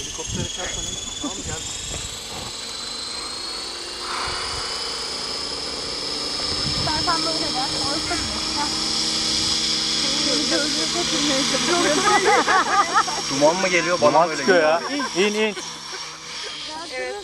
Helikoptere çarpalım. Tamam gel. Sen tam böyle gel. Orta Duman mı geliyor? Bana Duman öyle çıkıyor ya. İn in. in. Evet,